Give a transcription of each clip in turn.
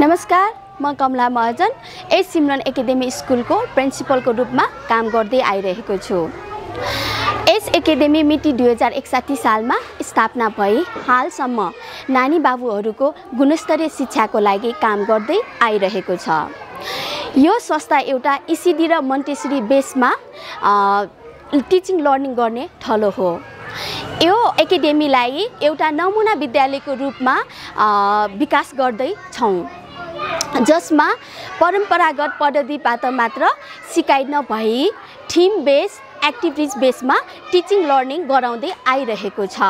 नमस्कार म Kamala Mahajan S Simran academy स्कुलको प्रिन्सिपलको रूपमा काम गर्दै आइरहेको छु। एस एकाडेमी मिति दुई हजार एकसाठी सालमा स्थापना भई हालसम्म नानी बाबुहरूको गुणस्तरीय शिक्षाको लागि काम गर्दै आइरहेको छ। यो संस्था एउटा इसिडी र मन्टेसरी बेसमा टिचिङ लर्निङ गर्ने थलो हो। यो एकाडेमीलाई एउटा नमुना विद्यालयको रूपमा विकास गर्दैछौँ जसमा परम्परागत पद्धतिबाट मात्र सिकाइ नभई थिम बेस एक्टिभिटिज बेसमा टिचिङ लर्निङ गराउँदै आइरहेको छ।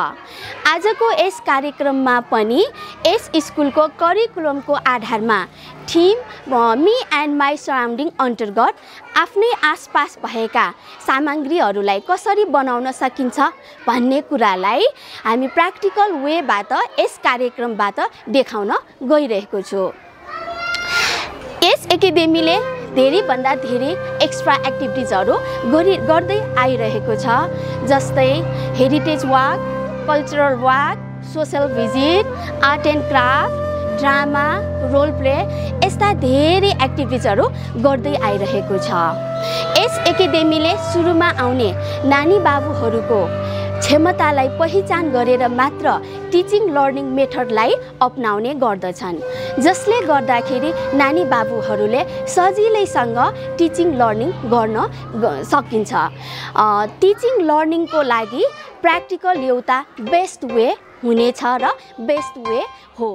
आजको यस कार्यक्रममा पनि यस स्कुलको करिकुलमको आधारमा theme me and my surrounding अन्तर्गत आफ्नै आसपास भएका सामग्रीहरूलाई कसरी बनाउन सकिन्छ भन्ने कुरालाई हामी प्र्याक्टिकल वेबाट यस कार्यक्रमबाट देखाउन गइरहेको छु। एकाडेमीले धेरैभन्दा धेरै एक्स्ट्रा एक्टिभिटिजहरू गरि गर्दै आइरहेको छ जस्तै heritage walk cultural walk social visit art and craft drama role play यस्ता धेरै एक्टिभिटिजहरू गर्दै आइरहेको छ। यस एकाडेमीले सुरुमा आउने नानी बाबुहरूको क्षमतालाई पहिचान गरेर मात्र टिचिङ लर्निङ मेथडलाई अप्नाउने गर्दछन्। जसले गर्दाखेरि नानी बाबुहरूले सजिलैसँग टिचिङ लर्निङ गर्न सकिन्छ। टिचिङ लर्निङको लागि प्र्याक्टिकल एउटा बेस्ट वे हुनेछ र बेस्ट वे हो।